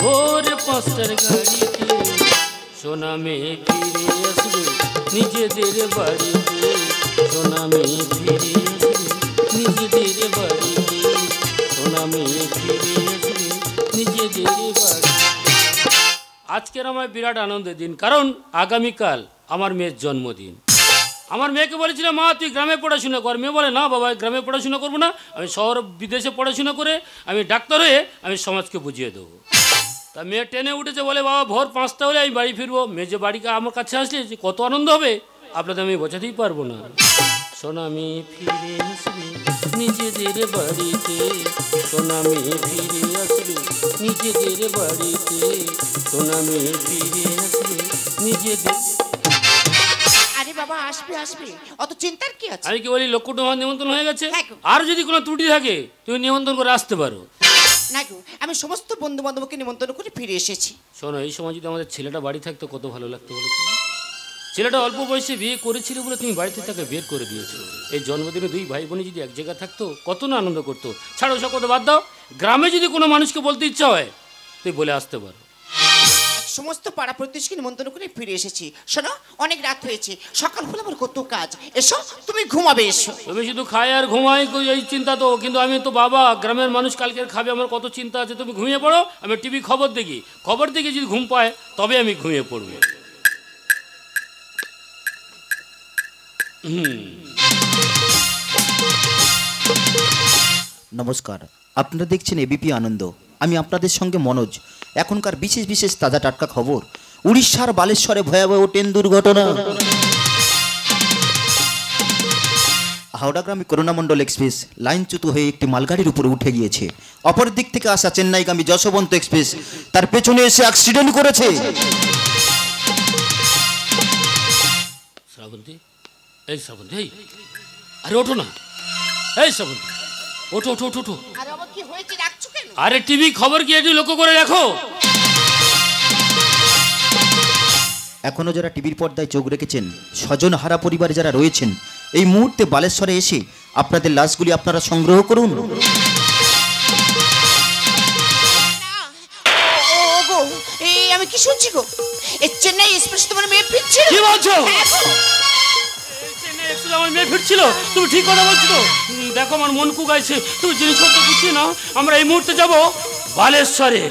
ভোর পাঁচটার গাড়িতে সোনা মেয়ে ফিরে আসবে নিজেদের বাড়িতে। সোনা মেয়ে ফিরে আসবে নিজেদের বাড়িতে। সোনা মেয়ে ফিরে আসবে নিজেদের আজকের আমার বিরাট আনন্দের দিন, কারণ আগামীকাল আমার মেয়ের জন্মদিন। আমার মেয়েকে বলেছিলাম মা, তুই গ্রামে পড়াশোনা কর। মেয়ে বলে, না বাবা, গ্রামে পড়াশোনা করব না। আমি শহর, বিদেশে পড়াশোনা করে আমি ডাক্তার হয়ে আমি সমাজকে বুঝিয়ে দেবো। তা মেয়ে ট্রেনে উঠেছে, বলে, বাবা, ভোর পাঁচটা হলে আমি বাড়ি ফিরবো। মেয়ে যে বাড়িকে আমার কাছে আসলে যে কত আনন্দ হবে, আপনাদের আমি বোঝাতেই পারব না। সোনামি ফিরে আসবে নিজেদের বাড়িতে সোনামি ফিরে আসবে নিজেদের বাড়িতে সোনামি ফিরে আসবে নিজেদের আরে বাবা আসবে আসবে। অত চিন্তার কি আছে? আমি কি বলি লক্ষ তোমার নিমন্ত্রণ হয়ে গেছে? হ্যাঁ আর যদি কোনো ত্রুটি থাকে তুমি নিমন্ত্রণ করে আসতে পারো। না গো আমি সমস্ত বন্ধু বান্ধবকে নিমন্ত্রণ করে ফিরে এসেছি। শোনো এই সময় যদি আমাদের ছেলেটা বাড়ি থাকতো কত ভালো লাগতো বলো ছেলেটা অল্প বয়সে বিয়ে করেছিল বলে তুমি বাড়িতে তাকে বের করে দিয়েছ। এই জন্মদিনে দুই ভাই বোনে যদি এক জায়গায় থাকতো কত না আনন্দ করতো। ছাড়ো সব কথা বাদ দাও। গ্রামে যদি কোনো মানুষকে বলতে ইচ্ছা হয় তুই বলে আসতে পারো। সমস্ত পাড়া প্রতিবেশীকে নিমন্ত্রণ করে ফিরে এসেছি। শোনো অনেক রাত হয়েছে। সকাল হলে আমার কত কাজ। এসো তুমি ঘুমাবে এসো। তুমি শুধু খাই আর ঘুমাই কই এই চিন্তা তো। কিন্তু আমি তো বাবা গ্রামের মানুষ কালকের খাবে আমার কত চিন্তা আছে। তুমি ঘুমিয়ে পড়ো আমি টিভি খবর দেখি। খবর দেখে যদি ঘুম পায় তবে আমি ঘুমিয়ে পড়ব। নমস্কার। আপনারা দেখছেন এবিপি আনন্দ। আমি আপনাদের সঙ্গে মনোজ। এখনকার বিশেষ বিশেষ তাজা টাটকা খবর। উড়িষ্যার বালেশ্বরে ভয়াবহ ট্রেন দুর্ঘটনা। হাওড়াগ্রামে করুণামণ্ডল এক্সপ্রেস লাইনচ্যুত হয়ে একটি মালগাড়ির উপরে উঠে গিয়েছে। অপর দিক থেকে আসা চেন্নাইগামী যশবন্ত এক্সপ্রেস তার পেছনে এসে অ্যাক্সিডেন্ট করেছে। শ্রাবন্তী? এই শ্রাবন্তী এই। আরে ওঠো না। এই শ্রাবন্তী ওঠো ওঠো ওঠো ওঠো। আর আমার কি হয়েছে? আরে টিভি খবর কি একটু লক্ষ্য করে দেখো? এখনও যারা টিভির পর্দায় চোখ রেখেছেন স্বজন হারা পরিবারে যারা রয়েছেন এই মুহূর্তে বালেশ্বরে এসে আপনাদের লাশগুলি আপনারা সংগ্রহ করুন। না ও ও গো এই আমি কি শুনছি গো? এর চেন্নাই এক্সপ্রেস তোমার মেয়ে ফিরছে কি বলছো? হ্যাঁ চেন্নাই আমার মেয়ে ফিরছিল। তুমি ঠিক কথা বলছো দেখো আমার মন কুগাইছে। তুমি জিনিসপত্র গুছিয়ে নাও, আমরা এই মুহূর্তে যাব বালেশ্বরে।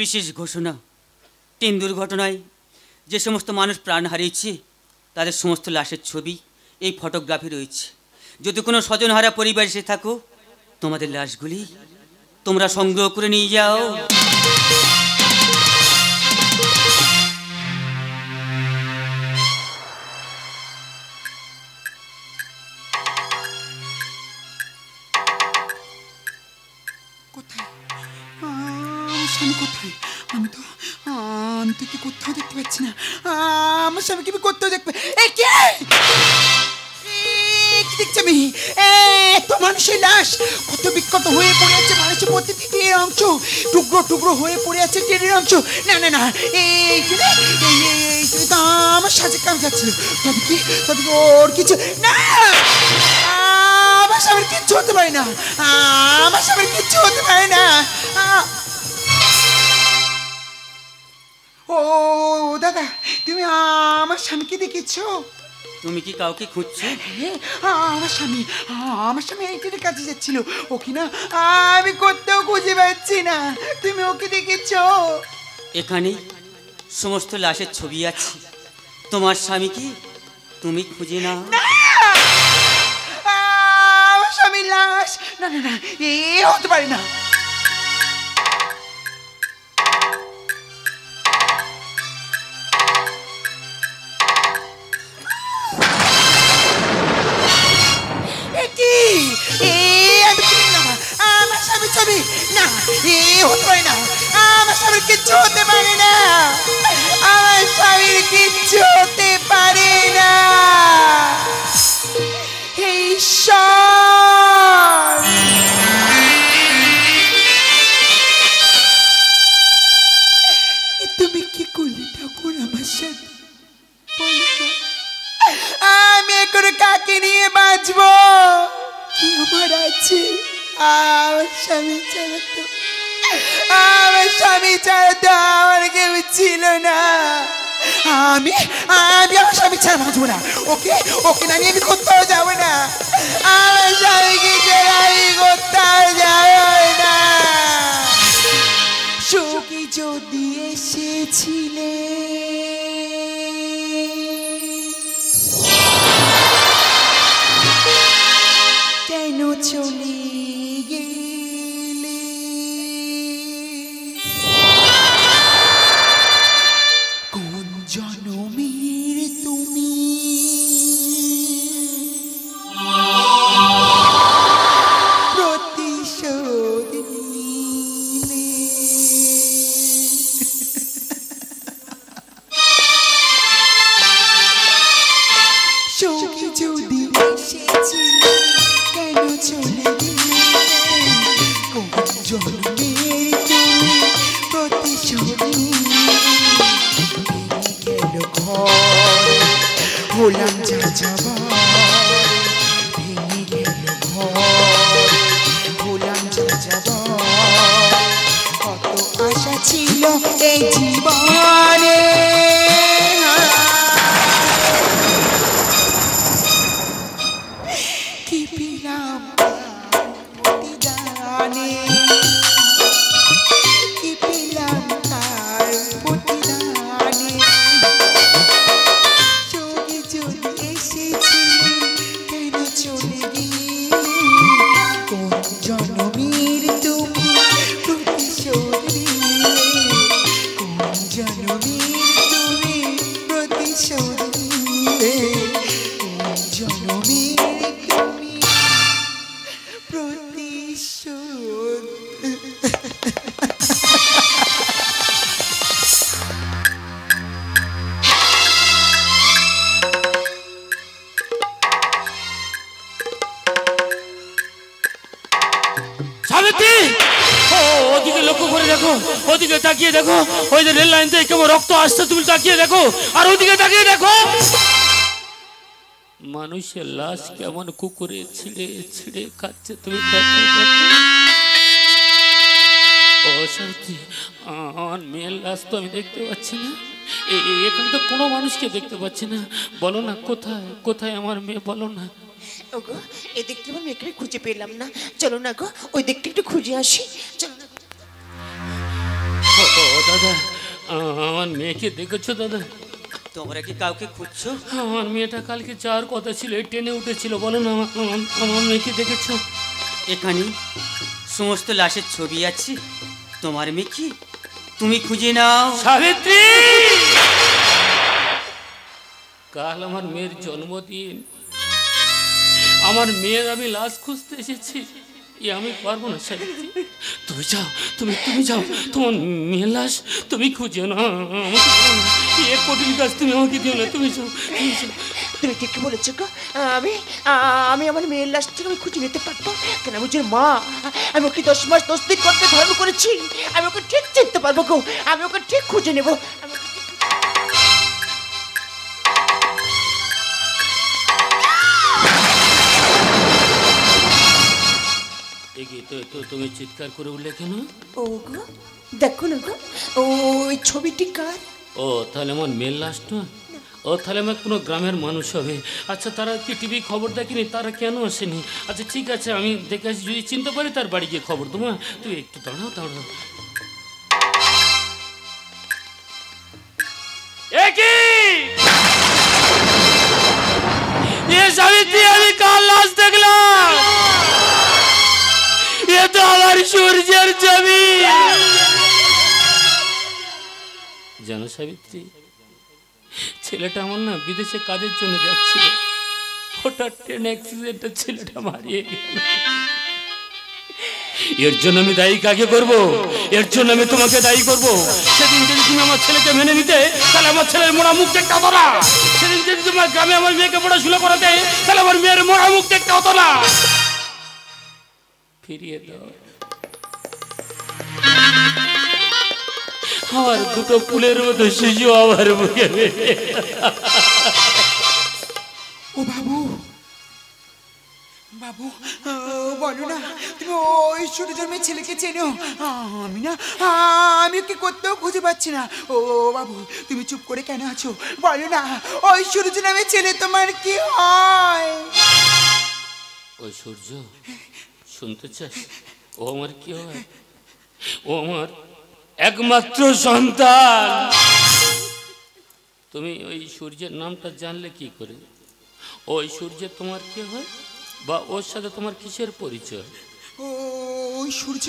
বিশেষ ঘোষণা ট্রেন দুর্ঘটনায় যে সমস্ত মানুষ প্রাণ হারিয়েছে, তাদের সমস্ত লাশের ছবি, এই ফটোগ্রাফি রয়েছে। যদি কোনো স্বজনহারা পরিবার এসে থাকো, তোমাদের লাশগুলি তোমরা সংগ্রহ করে নিয়ে যাও। পাচ্ছি না। আমার স্বামীকে আমি কোথাও দেখতে এ কে? এত মানুষের কত বিক্ষত হয়ে পড়ে মানুষের অংশ। টুকরো টুকরো হয়ে পড়ে ট্রেনের অংশ। না না না। তো আমার আমার স্বামীর কিচ্ছু হতে পারে না। আমার স্বামীর কিচ্ছু হতে পারে না। ও দাদা তুমি আমার স্বামীকে দেখেছ? তুমি কি কাউকে খুঁজছো? হ্যাঁ, আমার স্বামী আমার স্বামী এই ট্রেনের কাছে যাচ্ছিল। ও কি না আমি কোথাও খুঁজে পাচ্ছি না। তুমি ওকে দেখেছ? এখানে সমস্ত লাশের ছবি আছে। তোমার স্বামী কি তুমি খুঁজে না! আমার স্বামীর লাশ! না না না এ হতে পারে না। ছিল না। আমি আমি আমার স্বামী ছাড়া বাঁচবো না। ওকে ওকে না আমি কোথাও ওই যে রেল লাইন থেকে কেমন রক্ত আসছে, তুমি তাকিয়ে দেখো। আর ওদিকে তাকিয়ে দেখো। মানুষের লাশ কেমন কুকুরে ছিঁড়ে ছিঁড়ে খাচ্ছে, তুমি তাকিয়ে দেখো। ও সাবিত্রী আমার মেয়ের লাশ তো আমি দেখতে পাচ্ছি না। এ- এ- এখানে তো কোনো মানুষকে দেখতে পাচ্ছি না। বলো না, কোথায় কোথায় আমার মেয়ে, বলো না। ওগো এই দেখতে আমার মেয়েকে খুঁজে পেলাম না। চলো না গো, ওই দিকটা একটু খুঁজে আসি। চলো। ও দাদা। আমার মেয়েকে দেখেছ দাদা? তোমরা কি কাউকে খুঁজছো? আমার মেয়েটা কালকে যাওয়ার কথা ছিল এই ট্রেনে উঠেছিল। বলো না আমার মেয়েকে দেখেছ? এখানে সমস্ত লাশের ছবি আছে। তোমার মেয়ে কি? তুমি খুঁজে নাও। সাবিত্রী! কাল আমার মেয়ের জন্মদিন। আমার মেয়ের আমি লাশ খুঁজতে এসেছি। এ আমি পারব না সাবিত্রী। তুমি যাও, তুমি তুমি যাও। তোমার মেয়ের লাশ তুমি খুঁজে না এ কঠিন কাজ তুমি আমাকে দিও না, তুমি যাও তুমি যাও। তুমি ঠিকই বলেছ গো। আমি আমি আমার মেয়ের লাশ থেকে আমি খুঁজে নিতে পারব। কেন আমি মা, আমি ওকে দশ মাস দশ দিন করতে ধর্ম করেছি। আমি ওকে ঠিক চিনতে পারব গো। আমি ওকে ঠিক খুঁজে নেব। আমি এগিয়ে তো তুমি চিৎকার করে উঠলে কেন? ও গো দেখো না গো ওই ছবিটি কার? ও তাহলে আমার মেল লাস্ট ও তাহলে আমার কোনো গ্রামের মানুষ হবে। আচ্ছা তারা কি টিভি খবর দেখেনি? তারা কেন আসেনি? আচ্ছা ঠিক আছে আমি দেখে আসি যদি চিনতে পারি তার বাড়ি গিয়ে খবর দেবো। হ্যাঁ? তুই একটু দাঁড়াও দাঁড়াও। এ কি? এ সাবিত্রী আমি কাল লাশ তো সূর্যের ছবি। জানো সাবিত্রী ছেলেটা আমার না বিদেশে কাজের জন্য যাচ্ছিল। হঠাৎ ট্রেন অ্যাক্সিডেন্টে ছেলেটা মারিয়ে এর জন্য আমি দায়ী কাকে করব? এর জন্য আমি তোমাকে দায়ী করব। সেদিন যদি তুমি আমার ছেলেকে মেনে নিতে, তাহলে আমার ছেলের মোড়া মুখ দেখতে হতো না। সেদিন যদি তোমার গ্রামে আমার মেয়েকে পড়াশোনা করাতে, তাহলে আমার মেয়ের মোড়া মুখ দেখতে হতো না। ফিরিয়ে দাও। আমার দুটো ফুলের মতো শিশু আমার বুকে ও বাবু বাবু বলো না তুমি ওই ছোট জন্মের ছেলেকে চেনো? আমি না আমি কি করতেও খুঁজে পাচ্ছি না। ও বাবু তুমি চুপ করে কেন আছো? বলো না ওই ছোট নামের ছেলে তোমার কি হয়? ওই সূর্য শুনতে চাস? ও আমার কি হয়? ও আমার একমাত্র সন্তান। তুমি ওই সূর্যের নামটা জানলে কি করে? ওই সূর্যের তোমার কি হয়? বা ওর সাথে তোমার কিসের পরিচয়? ও, ওই সূর্য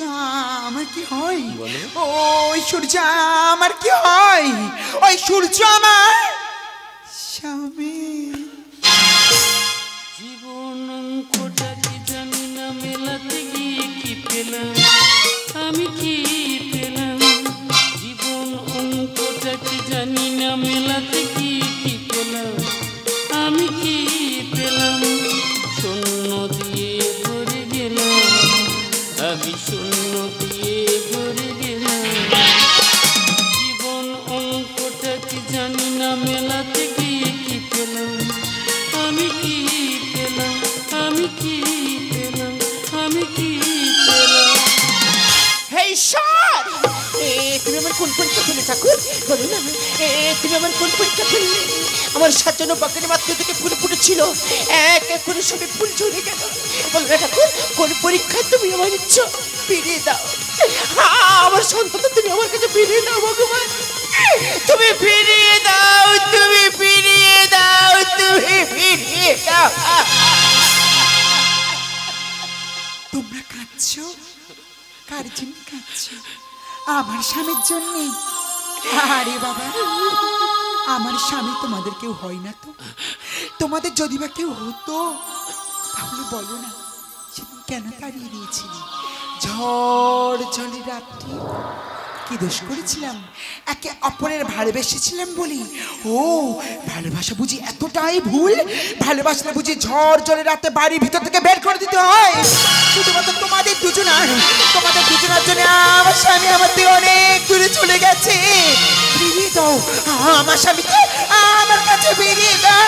আমার কি হয়? বলো। ওই সূর্য আমার কি হয়? ওই সূর্য আমার স্বামী। তুমি আমার পরীক্ষা পরীক্ষা সাজানো মাত্র থেকে ফুল ফুটেছিল। এক এক করে সবে ফুল ঝরে গেল। বলো না, ঠাকুর, কোন পরীক্ষায় তুমি আমার ইচ্ছা ফিরিয়ে দাও? আমার সন্তান তুমি আমার কাছে ফিরিয়ে দাও, ভগবান। তুমি ফিরিয়ে দাও, তুমি ফিরিয়ে দাও তুমি তোমরা কাঁদছো? কার জন্য কাঁদছো? আমার স্বামীর জন্য। আরে বাবা, আমার স্বামী তোমাদের কেউ হয় না তো। তোমাদের যদি বা কেউ হতো, তাহলে বলো না, সেদিন কেন তাড়িয়ে দিয়েছিলে? ঝড় জলের রাত্রি। কি দোষ করেছিলাম? একে অপরের ভালোবেসেছিলাম বলি? ও, ভালোবাসা বুঝি এতটাই ভুল? ভালোবাসলে বুঝি ঝড় জলের রাতে বাড়ির ভিতর থেকে বের করে দিতে হয়। শুধুমাত্র তোমাদের দুজনার তোমাদের দুজনার জন্য আমার স্বামী আমার থেকে অনেক দূরে চলে গেছে। ফিরিয়ে দাও। আমার স্বামীকে আমার কাছে বেরিয়ে দাও।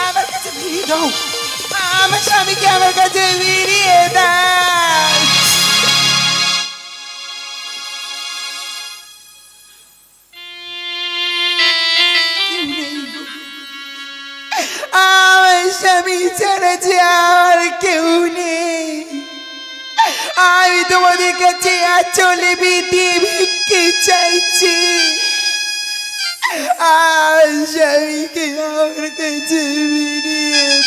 আমার কাছে বেরিয়ে দাও। আমার স্বামীকে আমার কাছে বেরিয়ে দাও। ছাড়া যে আর কেউ নেই। আমি তোমাদের কাছে আচলে বিধিয়ে ভিক্ষে চাইছি। আর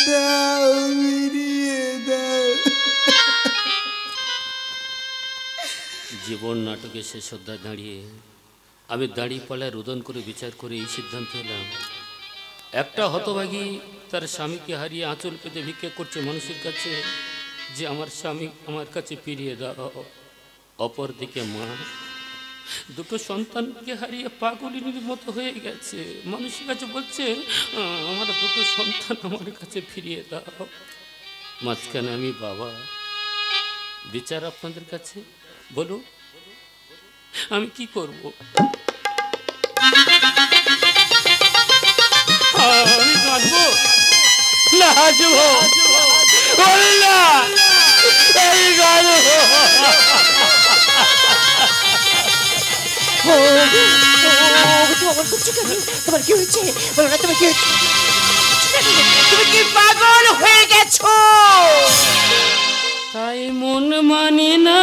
দাও দাও। জীবন নাটকের শেষ অধ্যায় দাঁড়িয়ে আমি দাঁড়িয়ে পালায় রোদন করে বিচার করে এই সিদ্ধান্ত এলাম। একটা হতভাগী তার স্বামীকে হারিয়ে আঁচল পেতে ভিক্ষা করছে মানুষের কাছে যে আমার স্বামী আমার কাছে ফিরিয়ে দাও। অপরদিকে মা, দুটো সন্তানকে হারিয়ে পাগলিনীর মতো হয়ে গেছে। মানুষের কাছে বলছে আমার দুটো সন্তান আমার কাছে ফিরিয়ে দাও। মাঝখানে আমি, বাবা, বিচার আপনাদের কাছে? বলো আমি কি করব? না হাসবো। না তোমার কি হয়েছে? বলো না তোমার কি হয়েছে? তুমি কি পাগল হয়ে গেছো? তাই মন মানে না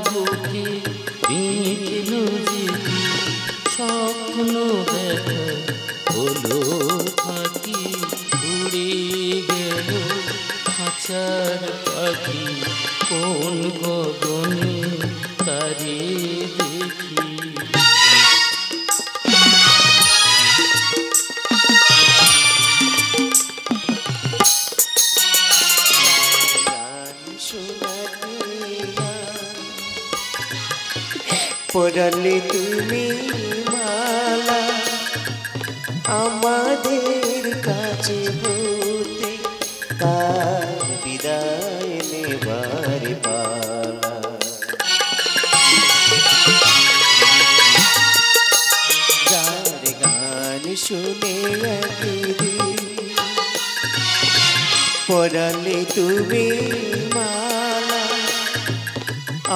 বুক স্বপ্ন দেখা হলো ফাঁকি উড়ে গেল খাঁচার পাখি। কোন গগনে তারে দেখি পড়ালে তুমি মালা আমাদের কাছে হতে তার বিদায় নেবার পালা। যার গান শুনে একদিন পড়ালে তুমি মালা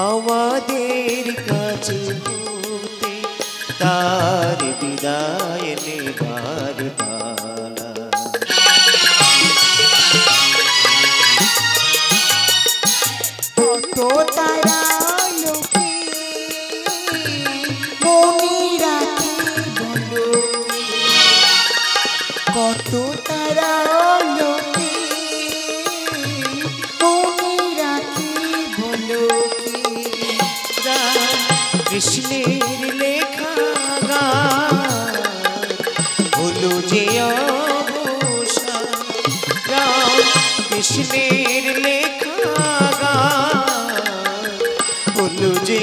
আমাদের কাছে বিদায় হলো যে